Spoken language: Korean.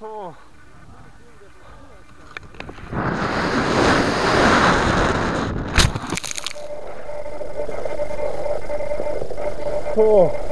So. So.